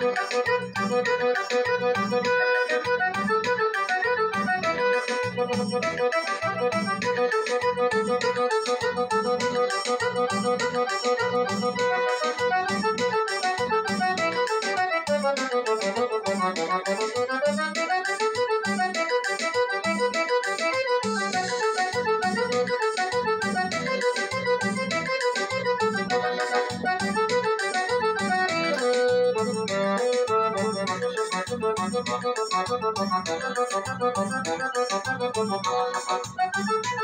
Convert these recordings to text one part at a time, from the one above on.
Thank you. Thank you.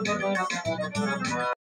no,